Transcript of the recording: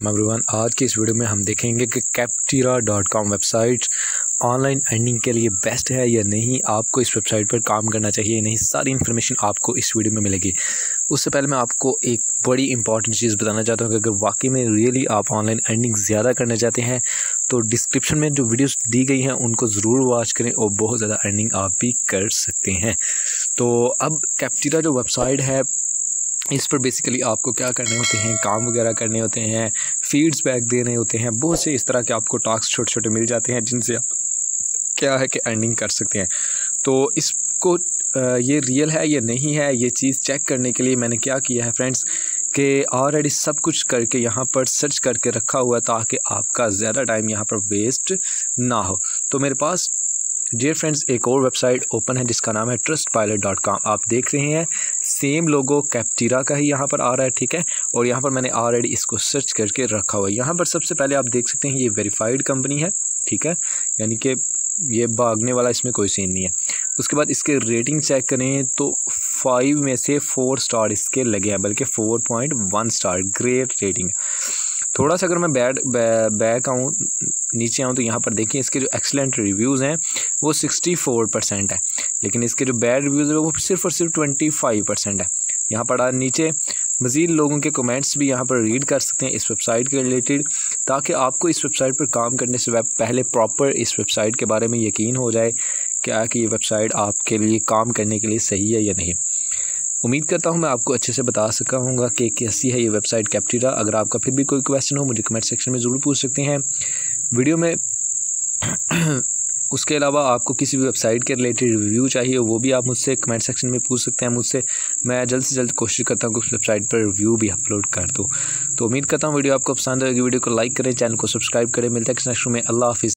Everyone आज की इस वीडियो में हम देखेंगे कि Capterra dot com website online earning के लिए बेस्ट है या नहीं। आपको इस वेबसाइट पर काम करना चाहिए या नहीं, सारी इन्फॉर्मेशन आपको इस वीडियो में मिलेगी। उससे पहले मैं आपको एक बड़ी इंपॉर्टेंट चीज़ बताना चाहता हूँ कि अगर वाकई में रियली आप ऑनलाइन अर्निंग ज़्यादा करना चाहते हैं तो डिस्क्रिप्शन में जो वीडियोस दी गई हैं, उनको ज़रूर वॉच करें और बहुत ज़्यादा अर्निंग आप भी कर सकते हैं। तो अब कैप्टीरा जो वेबसाइट है इस पर बेसिकली आपको क्या करने होते हैं, काम वगैरह करने होते हैं फीड्स बैक देने होते हैं, बहुत से इस तरह के आपको टास्क छोटे छोटे मिल जाते हैं जिनसे आप क्या है कि अर्निंग कर सकते हैं। तो इसको ये रियल है या नहीं है, ये चीज़ चेक करने के लिए मैंने क्या किया है फ्रेंड्स कि ऑलरेडी सब कुछ करके यहाँ पर सर्च करके रखा हुआ ताकि आपका ज़्यादा टाइम यहाँ पर वेस्ट ना हो। तो मेरे पास डियर फ्रेंड्स एक और वेबसाइट ओपन है जिसका नाम है ट्रस्ट पायलट डॉट कॉम आप देख रहे हैं सेम लोगो कैप्टीरा का ही यहाँ पर आ रहा है, ठीक है? और यहाँ पर मैंने ऑलरेडी इसको सर्च करके रखा हुआ है। यहाँ पर सबसे पहले आप देख सकते हैं ये वेरीफाइड कंपनी है, ठीक है? यानी कि ये भागने वाला इसमें कोई सीन नहीं है। उसके बाद इसके रेटिंग चेक करें तो फाइव में से फोर स्टार इसके लगे हैं, बल्कि four point one star great rating थोड़ा सा अगर मैं बैड बैक आऊँ, नीचे आऊँ तो यहाँ पर देखिए इसके जो एक्सलेंट रिव्यूज़ हैं वो सिक्सटी फोर परसेंट है। लेकिन इसके जो बैड रिव्यूज़ है, वो सिर्फ़ और सिर्फ़ ट्वेंटी फाइव परसेंट है। यहाँ पर नीचे मज़ीद लोगों के कमेंट्स भी यहाँ पर रीड कर सकते हैं इस वेबसाइट के रिलेटेड ताकि आपको इस वेबसाइट पर काम करने से पहले प्रॉपर इस वेबसाइट के बारे में यकीन हो जाए क्या कि ये वेबसाइट आपके लिए काम करने के लिए सही है या नहीं। उम्मीद करता हूँ मैं आपको अच्छे से बता सका हूँ कि कैसी है ये वेबसाइट कैप्टीरा अगर आपका फिर भी कोई क्वेश्चन हो, मुझे कमेंट सेक्शन में ज़रूर पूछ सकते हैं। वीडियो में उसके अलावा आपको किसी भी वेबसाइट के रिलेटेड रिव्यू चाहिए, वो भी आप मुझसे कमेंट सेक्शन में पूछ सकते हैं, मुझसे मैं जल्द से जल्द कोशिश करता हूँ कि उस वेबसाइट पर रिव्यू भी अपलोड कर दूँ। तो उम्मीद करता हूँ वीडियो आपको पसंद आएगी। वीडियो को लाइक करें, चैनल को सब्सक्राइब करें। मिलता है नेक्स्ट में। अल्लाह हाफिज़।